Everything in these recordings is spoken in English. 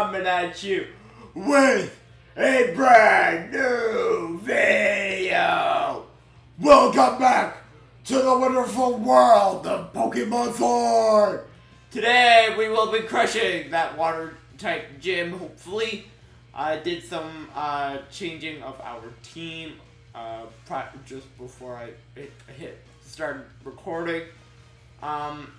coming at you with a brand new video! Welcome back to the wonderful world of Pokemon Sword! Today we will be crushing that water type gym, hopefully. I did some uh, changing of our team uh, just before I hit, hit started recording. Um,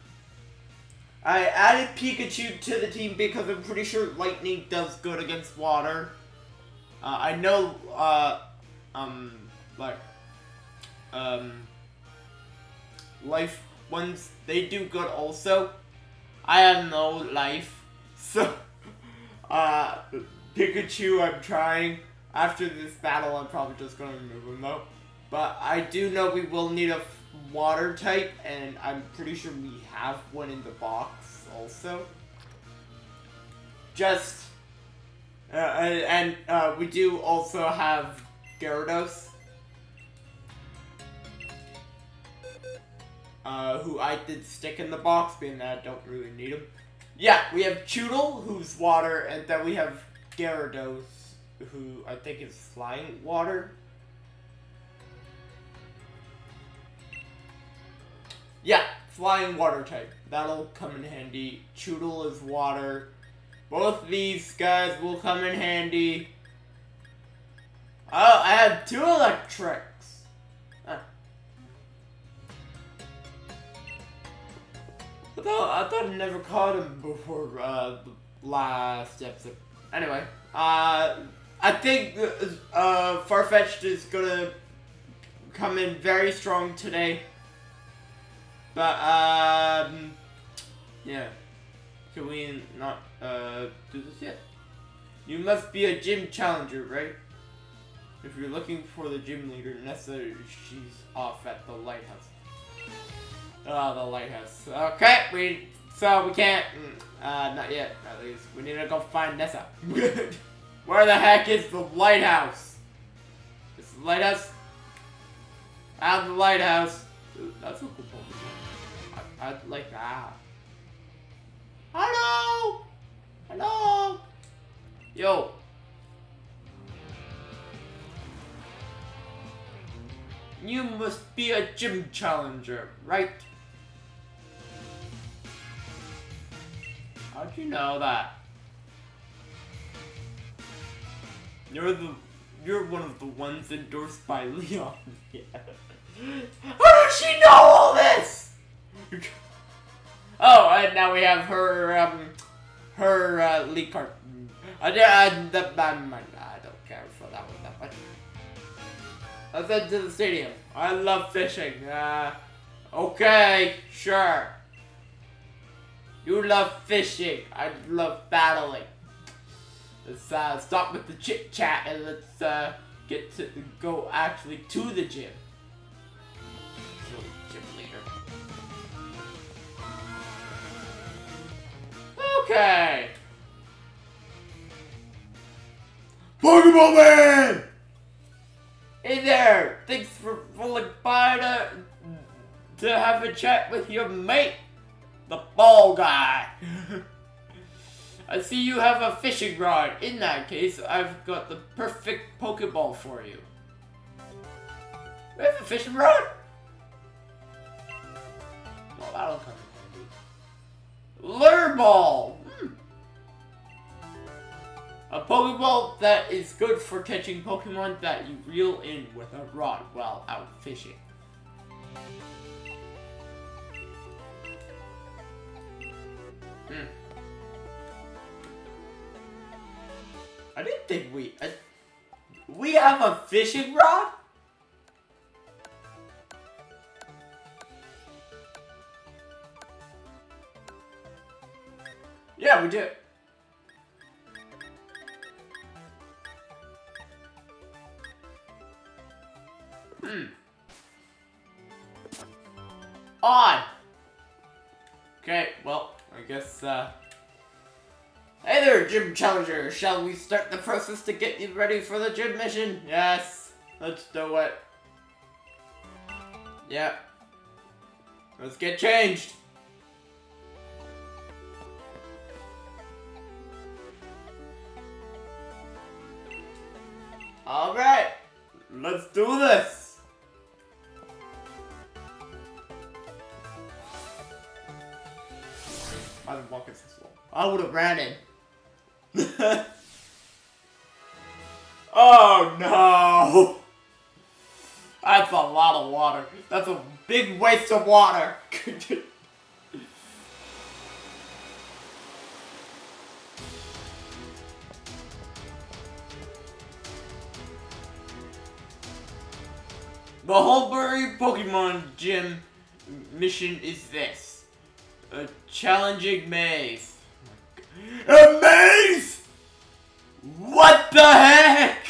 I added Pikachu to the team because I'm pretty sure Lightning does good against water. Uh, I know, uh, um, like, um, life ones, they do good also. I have no life, so, uh, Pikachu I'm trying. After this battle, I'm probably just gonna remove him though. But I do know we will need a water type, and I'm pretty sure we have one in the box also. Just, uh, and uh, we do also have Gyarados. Uh, who I did stick in the box, being that I don't really need him. Yeah, we have Chewtle, who's water, and then we have Gyarados, who I think is flying water. Yeah, flying water type. That'll come in handy. Chewtle is water. Both these guys will come in handy. Oh, I have two electrics. Huh. I thought I thought I never caught him before uh, the last episode. Anyway, uh, I think uh, Farfetch'd is gonna come in very strong today. But, um, yeah. Can we not, uh, do this yet? You must be a gym challenger, right? If you're looking for the gym leader, Nessa, she's off at the lighthouse. Ah, oh, the lighthouse. Okay, we, so we can't, mm, uh, not yet, at least. We need to go find Nessa. Where the heck is the lighthouse? Is the lighthouse? Out the lighthouse. Dude, that's a cool I'd like that. Hello! Hello! Yo! You must be a gym challenger, right? How'd you know that? You're the you're one of the ones endorsed by Leon. yeah. How does she know all this? oh, and now we have her, um, her, uh, lead card. I, uh, I, the, I don't care for that one that much. Let's head to the stadium. I love fishing. Uh, okay, sure. You love fishing. I love battling. Let's uh, stop with the chit chat and let's uh, get to go actually to the gym. Okay. Pokemon Man! Hey there! Thanks for pulling by to, to have a chat with your mate, the ball guy. I see you have a fishing rod. In that case, I've got the perfect Pokeball for you. We have a fishing rod? Well, that'll come in handy. Lure Ball! Pokeball that is good for catching Pokemon that you reel in with a rod while out fishing. Hmm. I didn't think we... Uh, we have a fishing rod? Yeah, we do. Hmm. On! Okay, well, I guess, uh... Hey there, Gym Challenger! Shall we start the process to get you ready for the gym mission? Yes! Let's do it. Yeah. Let's get changed. Alright, let's do this. I would have ran in. oh no! That's a lot of water. That's a big waste of water. the Hulbury Pokemon Gym mission is this. A challenging maze. A maze! What the heck?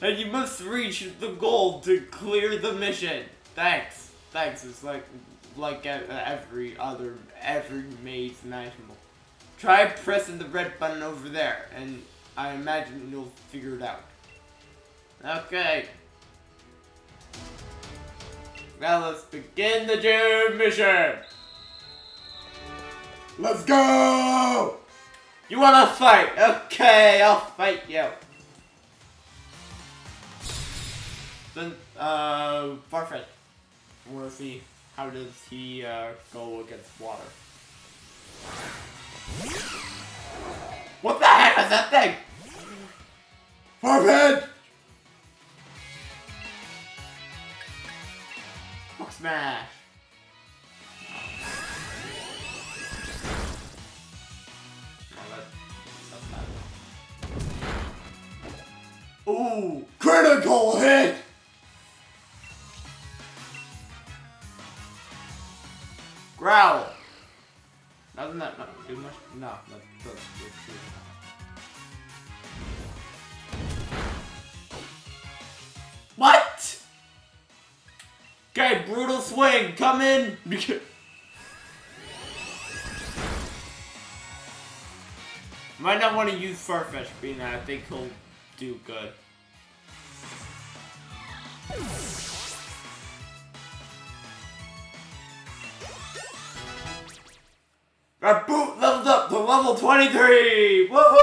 And you must reach the goal to clear the mission. Thanks. Thanks. It's like like every other every maze imaginable. Try pressing the red button over there, and I imagine you'll figure it out. Okay. Now let's begin the gym mission. Let's go! You wanna fight? Okay, I'll fight you. Then, uh, Farfetch. I wanna see how does he, uh, go against water. What the heck is that thing? Farfetch! Smash! Ooh, critical hit! Growl! Doesn't that not do much? No, that doesn't do What? Okay, brutal swing, come in! Might not want to use Farfetch, being that I think he'll do good. Our boot leveled up to level 23! Woohoo!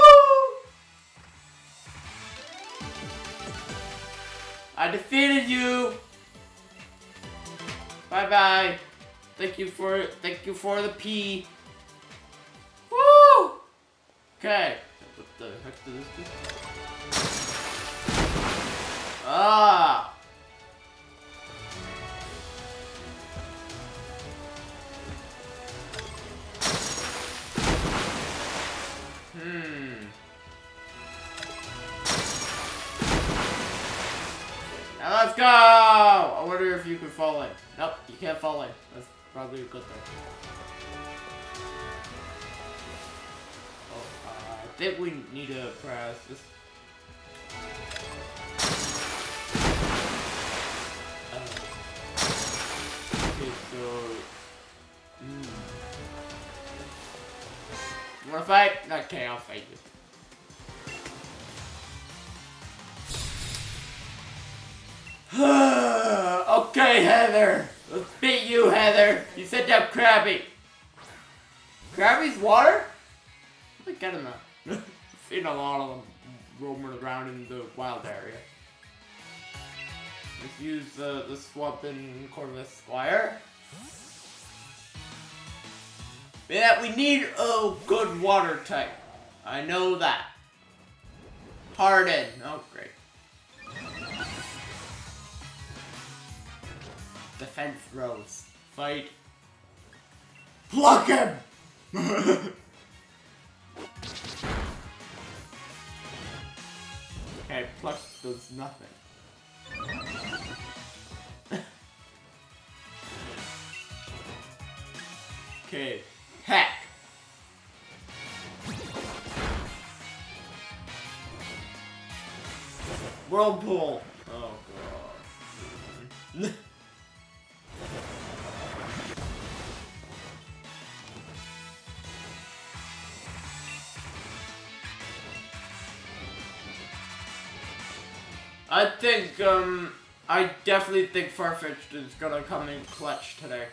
I defeated you! Bye bye. Thank you for thank you for the P. Woo! Okay. What the heck this do? Ah! Hmm. Now let's go! I wonder if you can fall in. Nope, you can't fall in. That's probably a good thing. Oh, uh, I think we need to press this. Okay, so... Mm. You wanna fight? Okay, I'll fight you. okay, Heather. Let's beat you, Heather. You said that Krabby. Krabby's water? I get him that. Seen a lot of them roaming around in the wild area. Let's use the, swap in Corvisquire. Yeah, we need a good water type. I know that. Harden. Oh, great. Defense throws. Fight. Pluck him! okay, pluck does nothing. Okay, heck. Whirlpool. Oh god. I think, um, I definitely think Farfetch'd is gonna come in clutch today.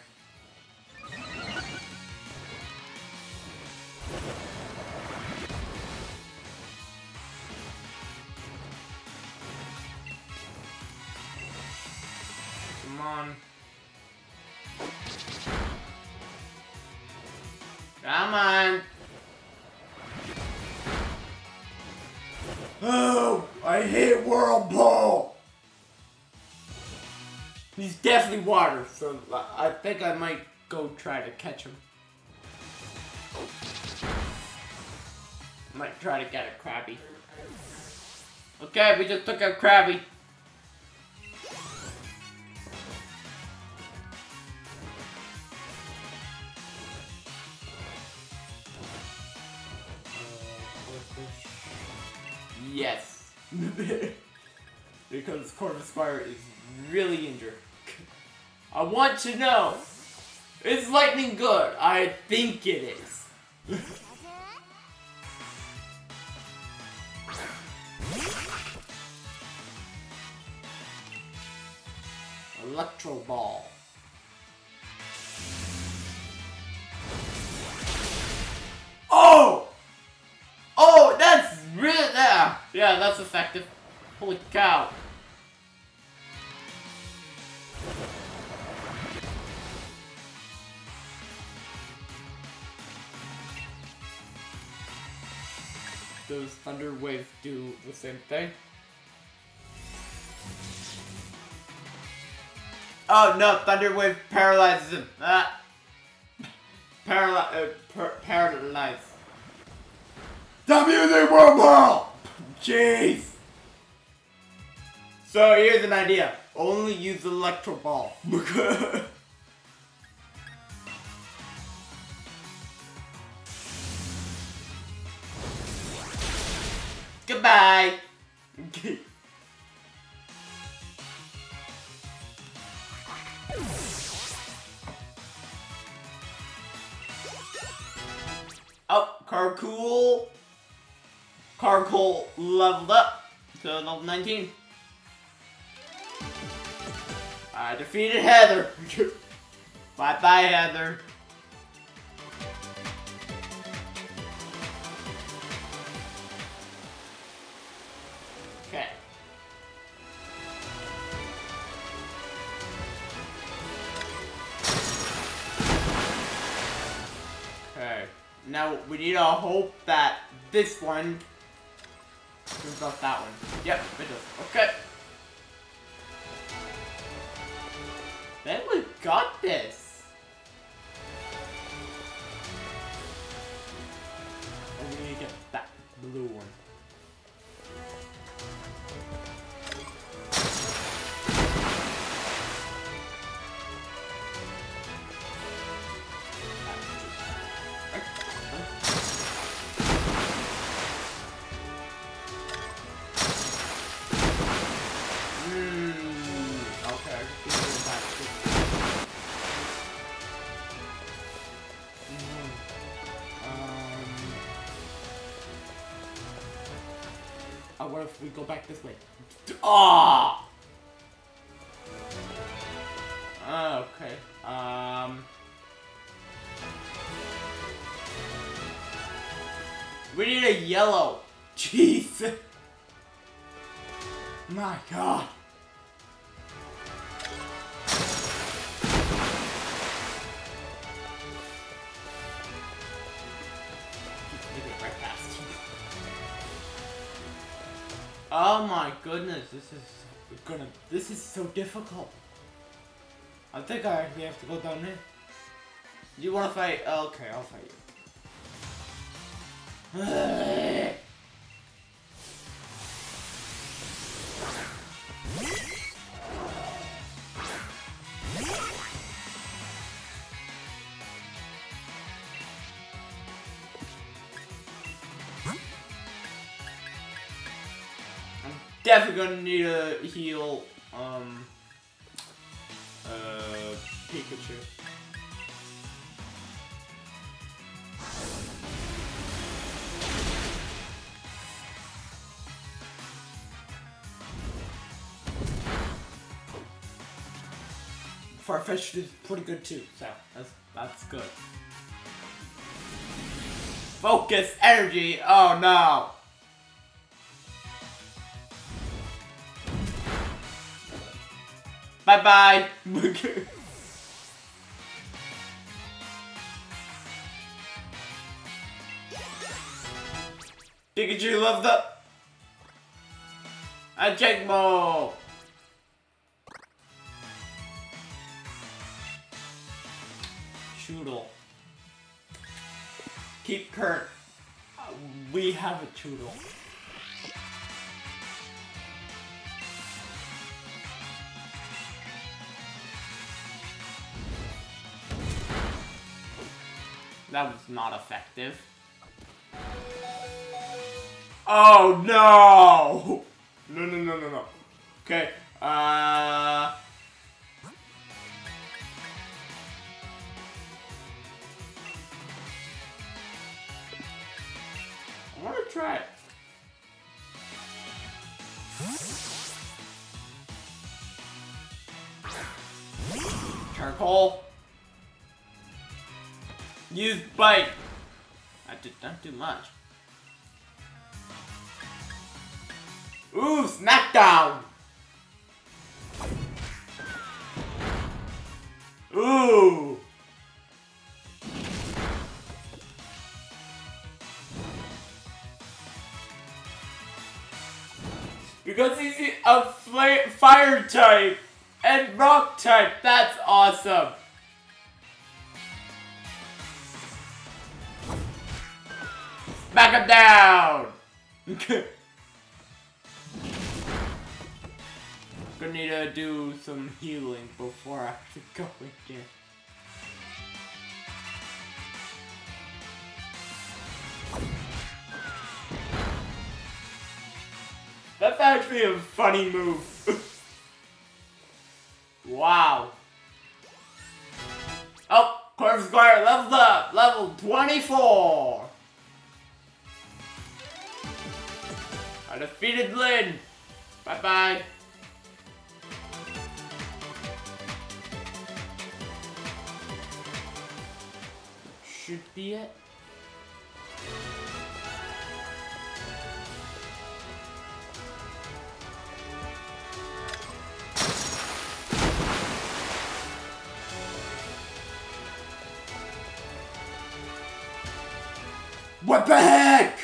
Definitely water, so I think I might go try to catch him. Might try to get a Krabby. Okay, we just took out Krabby. Yes. because Corvisquire is really injured. I want to know. Is lightning good? I think it is. Electro Ball. Oh! Oh, that's really yeah, yeah, that's effective. Holy cow! Does Thunder Wave do the same thing? Oh no, Thunder Wave paralyzes him. Ah. Paraly uh, par paralyze. Stop using! Jeez! So here's an idea. Only use Electro Ball. Goodbye! oh, Carkol. Carkol leveled up to level 19. I defeated Heather. bye bye, Heather. Now we need to hope that this one turns off that one. Yep, it does. Okay. Then we got this. We need to get that blue one. If Oh my goodness, this is gonna. This is so difficult. I think I actually have to go down here. You wanna fight? Okay, I'll fight you. definitely gonna need a heal, um, uh, Pikachu. Farfetch'd is pretty good too, so that's that's good. Focus energy. Oh no. Bye bye. Pikachu love the I check more. Chewtle. Keep current. Uh, we have a Chewtle. That was not effective. Oh no! No, no, no, no, no. Okay, uh... I want to try it. Charcoal. Use bite. I did not do much. Ooh, smackdown! Ooh! Because he's a fire type and rock type, that's awesome! Back him down! Gonna need to do some healing before I go again. That's actually a funny move. wow. Oh, Corvisquire leveled up! Level 24! I defeated Lyn! Bye-bye. should be it. What the heck?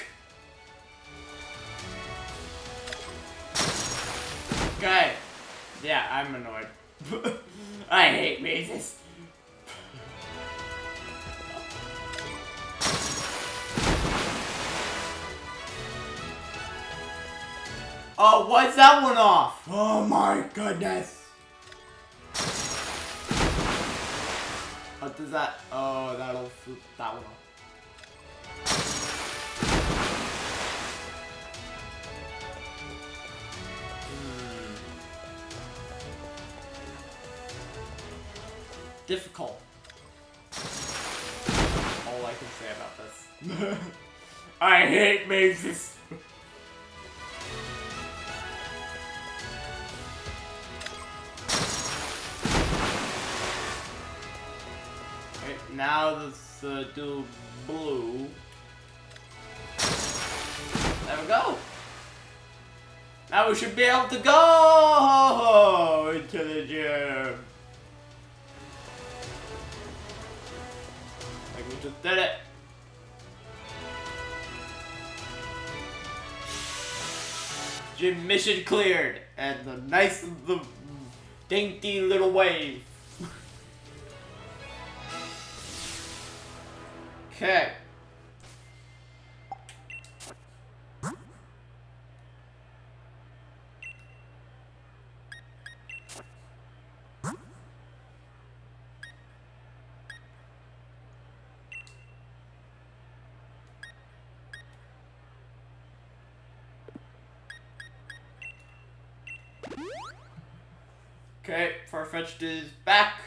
Oh, why's that one off? Oh my goodness. What does that? Oh, that'll flip that one off. Hmm. Difficult. All I can say about this. I hate mazes. Let's uh, do blue. There we go. Now we should be able to go into the gym. Like we just did it. Gym mission cleared. And the nice, the dainty little wave. Okay. Okay, Farfetch'd is back.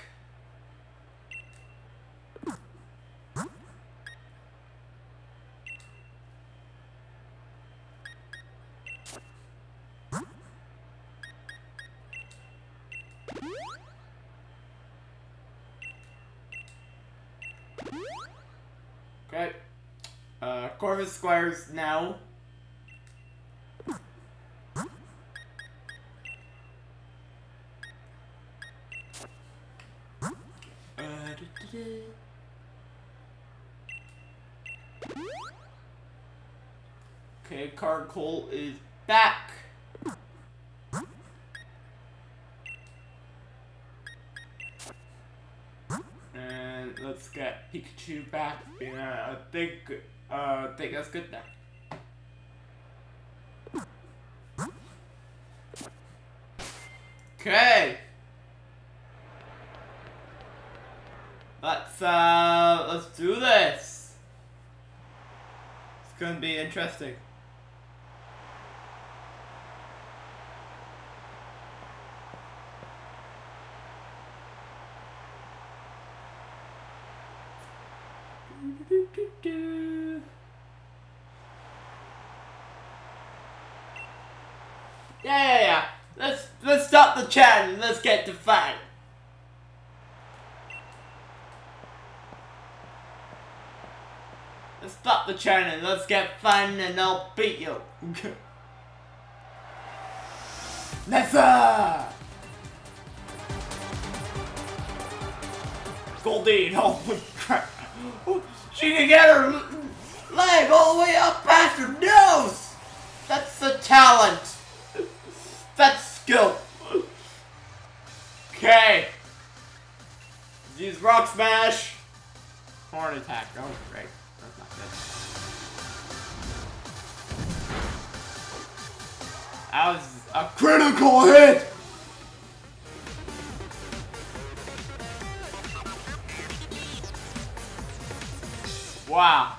Okay. Uh, Corvisquires now. Okay, Carkol is back. And let's get Pikachu back. Yeah, I think, uh, think that's good now. Okay. Let's, uh, let's do this. It's gonna be interesting. Yeah. Let's let's stop the chat and let's get to fight. Let's stop the chat and let's get fun and I'll beat you. Nessa! Goldeen, oh my crap. She can get her leg all the way up past her nose! That's the talent! That's skill! Okay. Use Rock Smash. Horn attack. Oh, great. That's not good. That was a critical hit! Wow.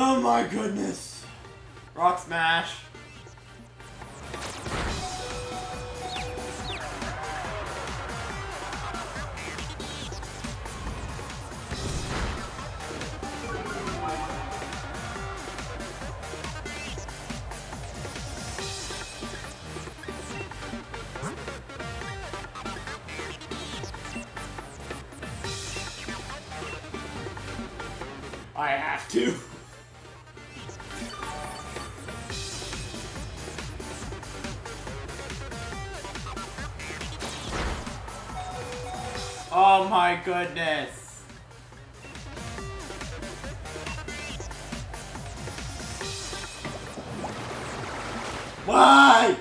Oh my goodness. Rock smash. I have to. Oh my goodness. Why?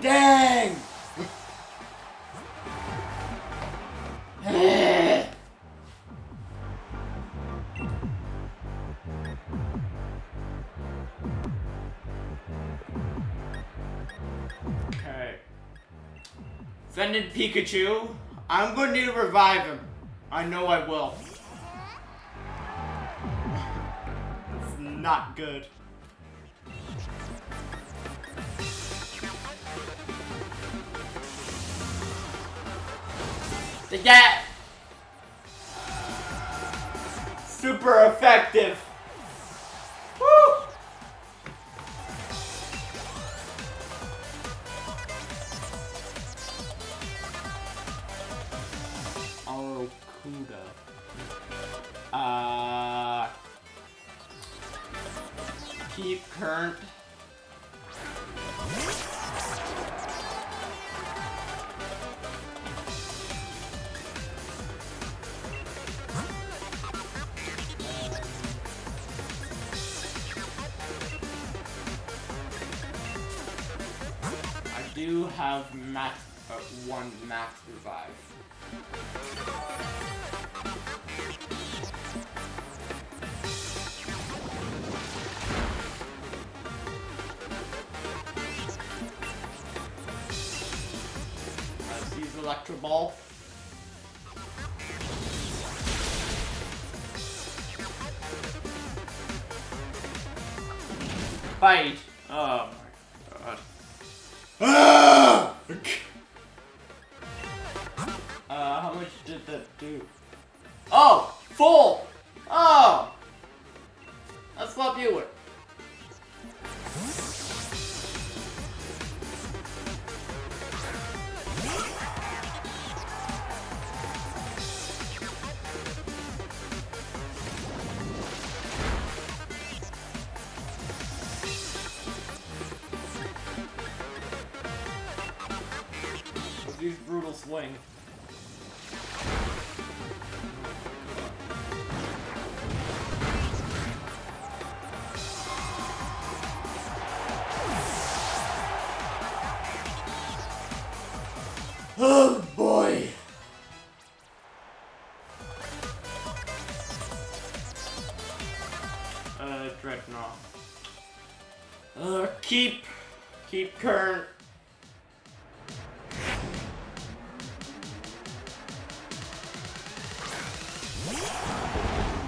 Dang! Pikachu. I'm going to need to revive him. I know I will. it's not good. Yeah. Super effective. Do have max, uh, one max revive. Let's use Electro Ball. Fight! Current.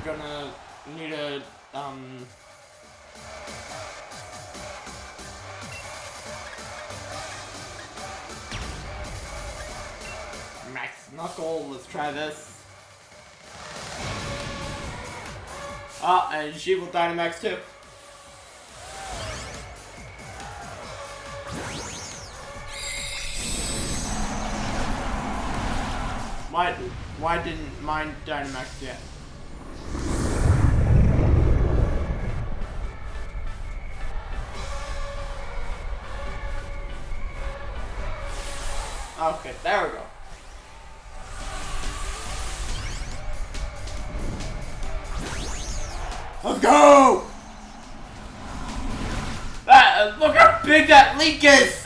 Gonna need a, um... Max Knuckle, let's try this. Ah, and she will Dynamax too. Why didn't mine Dynamax yet? Okay, there we go. Let's go! That, uh, look how big that leak is!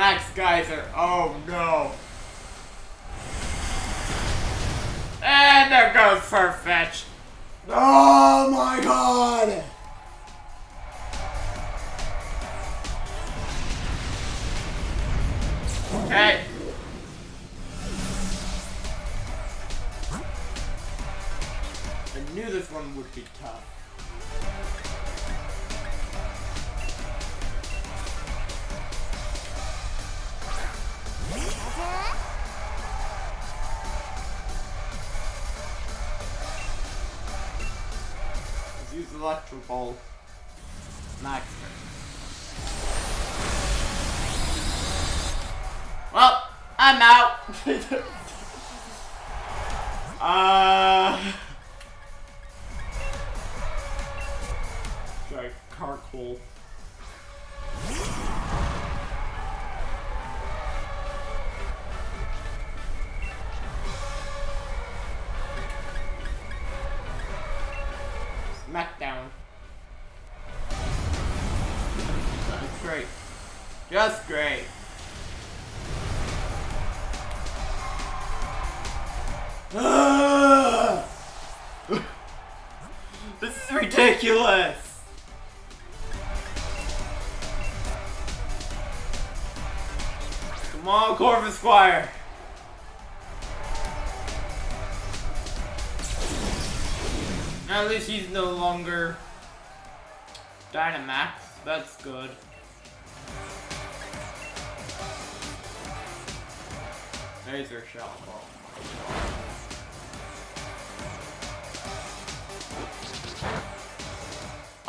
Max Geyser, oh no. And there goes Farfetch. Oh my god! Electro Ball. this is ridiculous. Come on, Corvisquire. At least he's no longer Dynamax. That's good. Laser shot ball.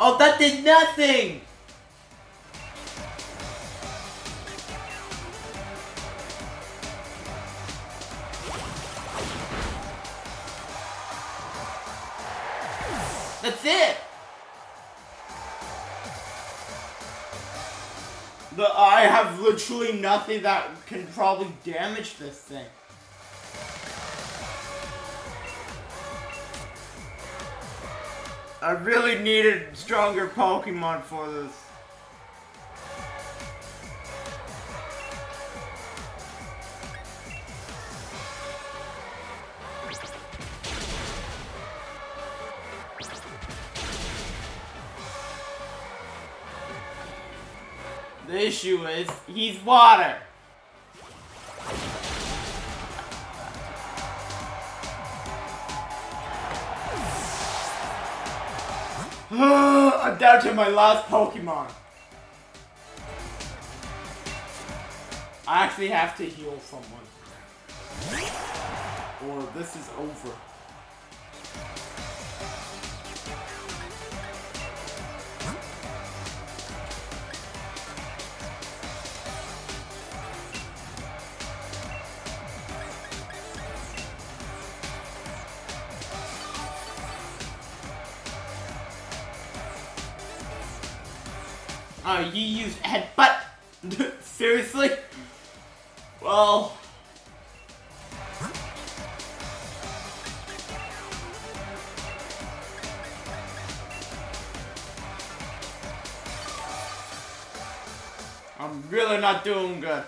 Oh, that did nothing! That's it! The I have literally nothing that can probably damage this thing. I really needed stronger Pokemon for this. The issue is, he's water. I'm down to my last Pokemon. I actually have to heal someone. Or this is over. Oh, you used headbutt? Seriously? Well... I'm really not doing good.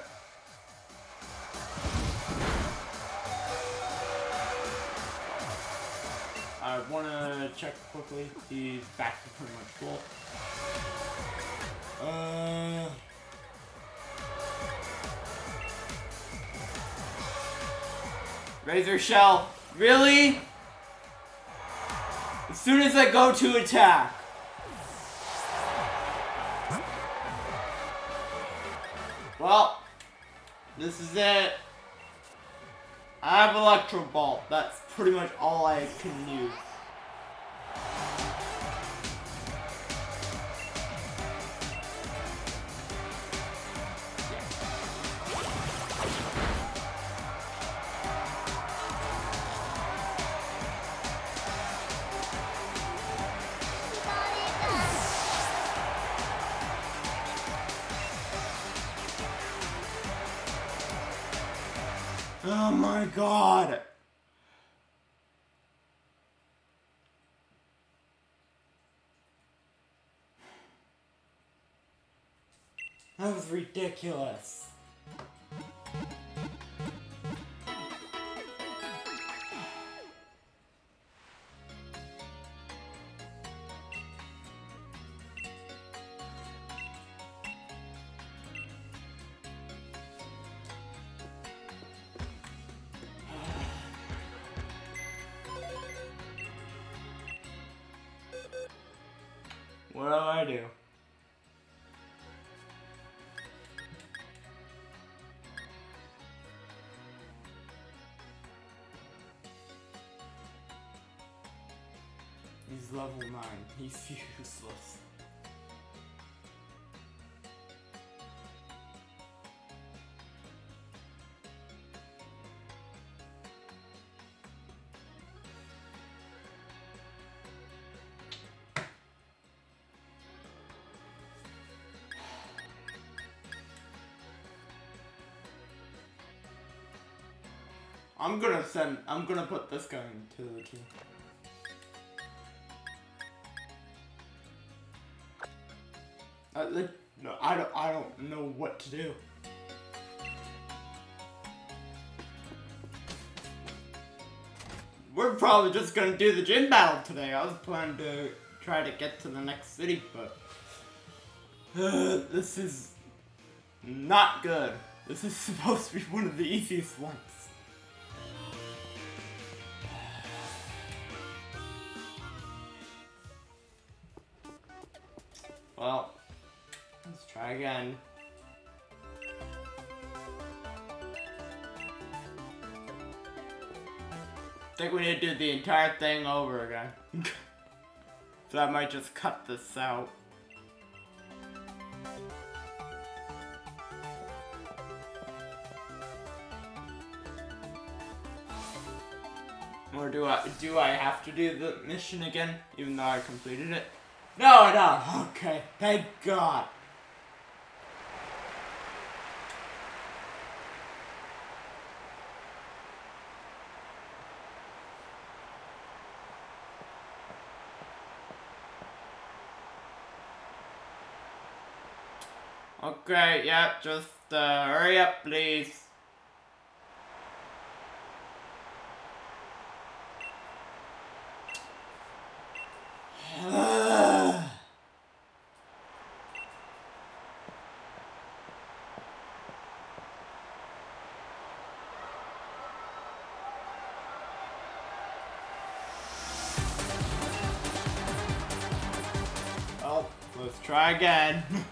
I wanna check quickly. He's back to pretty much full. Uh... Razor Shell. Really? As soon as I go to attack. Well, this is it. I have Electro Ball. That's pretty much all I can use. Ridiculous. He's level 9. He's useless. I'm gonna send. I'm gonna put this guy into the team. Know what to do. We're probably just gonna do the gym battle today. I was planning to try to get to the next city, but uh, this is not good. This is supposed to be one of the easiest ones. Well, let's try again. Think we need to do the entire thing over again. so I might just cut this out. Or do I do I have to do the mission again, even though I completed it? No, no. Okay, thank God. Okay, yeah, just uh, hurry up, please. Let's try again.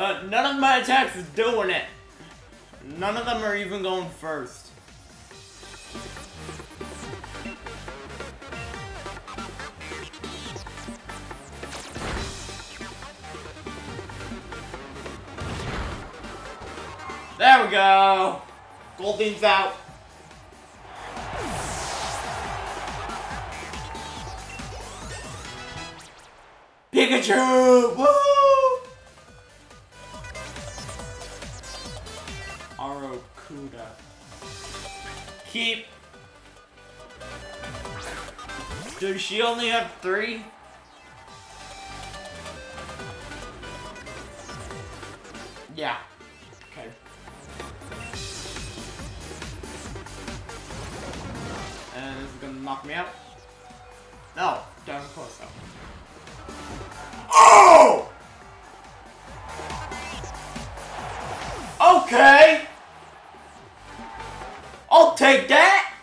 Uh, none of my attacks is doing it. None of them are even going first. There we go. Goldeen's out. Pikachu! Woo! Arrokuda. Keep. Does she only have three? Yeah. Okay. And this is gonna knock me out. No, down close though. Oh! Okay! I'll take that!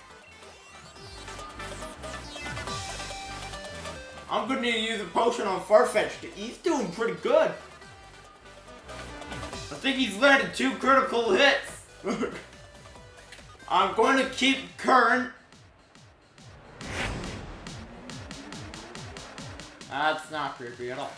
I'm gonna use a potion on Farfetch. He's doing pretty good. I think he's landed two critical hits. I'm going to keep current. That's not creepy at all.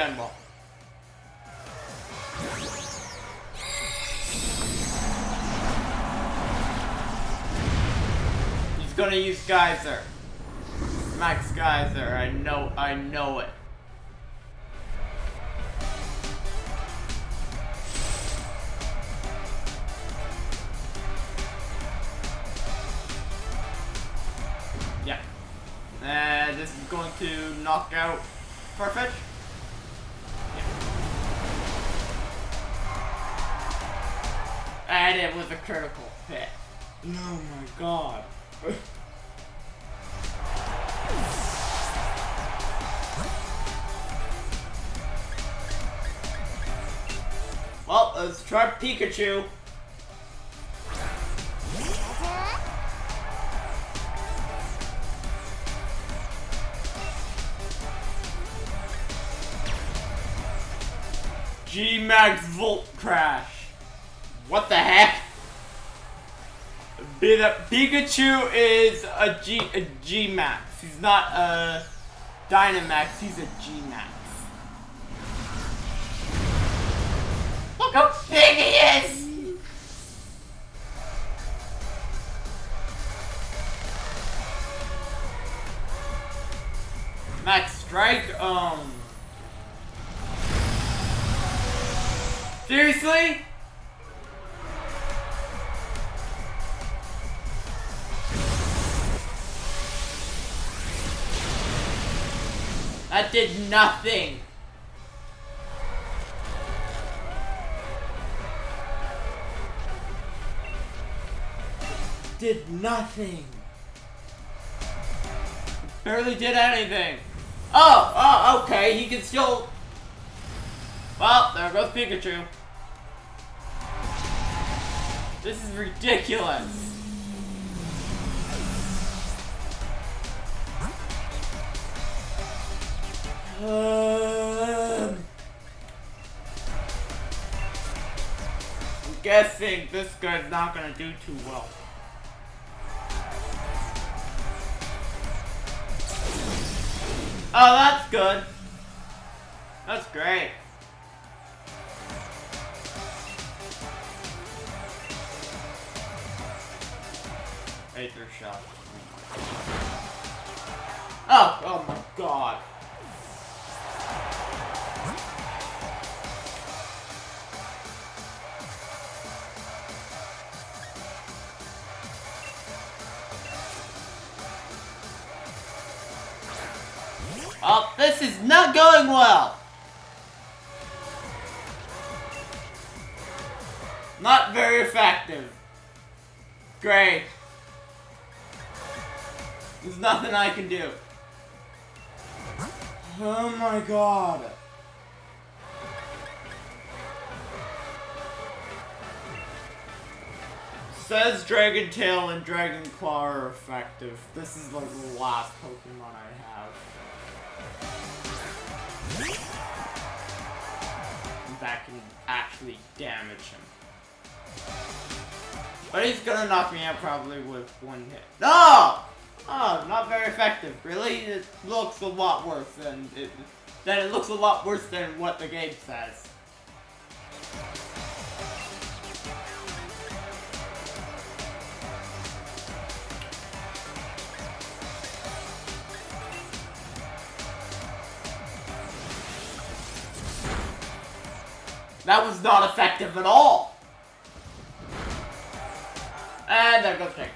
He's gonna use Geyser. Max Geyser, I know, I know it. Yeah. And this is going to knock out Farfetch. Yeah. And it was a critical hit. Oh my god. well, let's try Pikachu. G-Max Volt Crash. What the heck? Pikachu is a G a G Max. He's not a Dynamax. He's a G Max. Look how big he is. Max Strike. Um. Seriously? That did nothing. Did nothing. Barely did anything. Oh, oh, okay, he can still... Well, there goes Pikachu. This is ridiculous. Um, I'm guessing this guy's not gonna do too well. Oh, that's good. That's great. Aether shot. Oh, oh my god. Oh, this is not going well. Not very effective. Great. There's nothing I can do. Oh my god. Says Dragon Tail and Dragon Claw are effective. This is like the last Pokemon I have. That can actually damage him. But he's gonna knock me out probably with one hit. No! Oh, not very effective. Really? It looks a lot worse than it. Then it looks a lot worse than what the game says. That was not effective at all. And there goes Jake.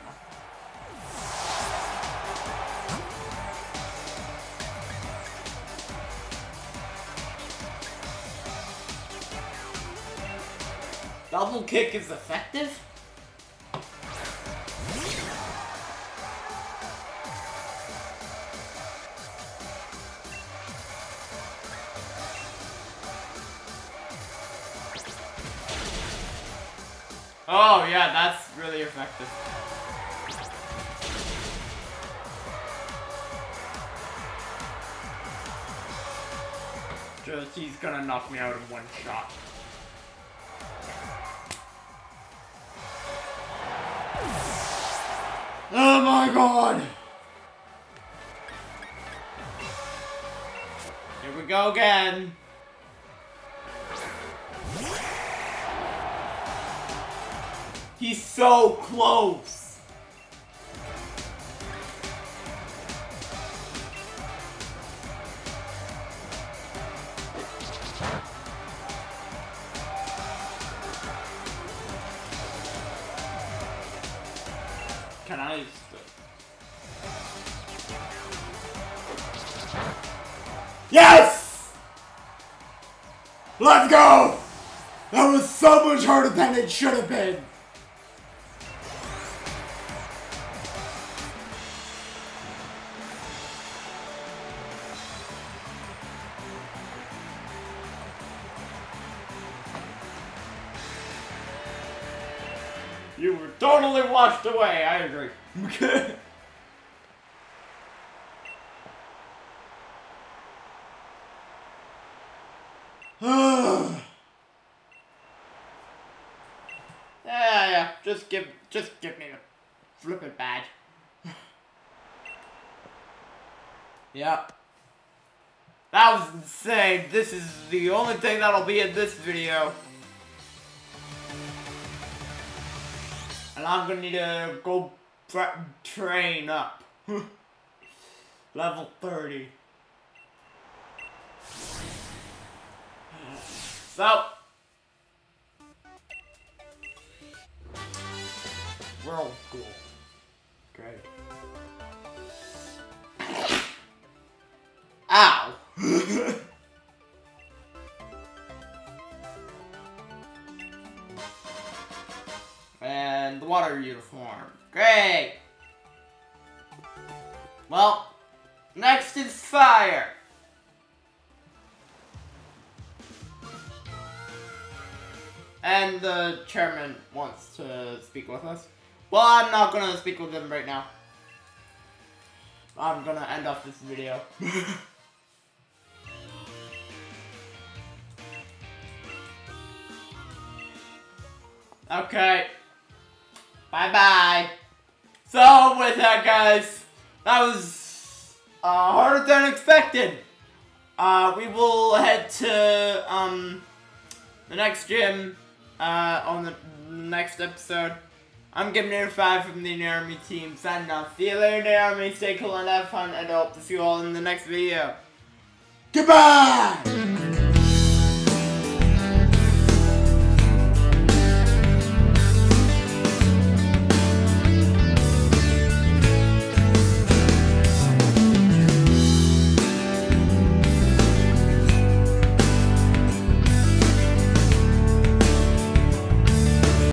Double kick is effective? Yeah, that's really effective. Just he's gonna knock me out in one shot. Oh my god! Here we go again. He's so close. Can I? Yes! Let's go! That was so much harder than it should have been. Washed away, I agree. yeah, yeah, just give, just give me the flippin' badge. yeah. That was insane. This is the only thing that'll be in this video. And I'm gonna need to go train up. Level 30. So. World cool. Great. Not gonna speak with them right now. I'm gonna end off this video. okay. Bye-bye. So, with that, guys, that was uh, harder than expected. uh, we will head to um, the next gym uh, on the next episode. I'm Gibner 5 from the Army team, signing off. See you later, Army. Stay cool and have fun, and I hope to see you all in the next video. Goodbye!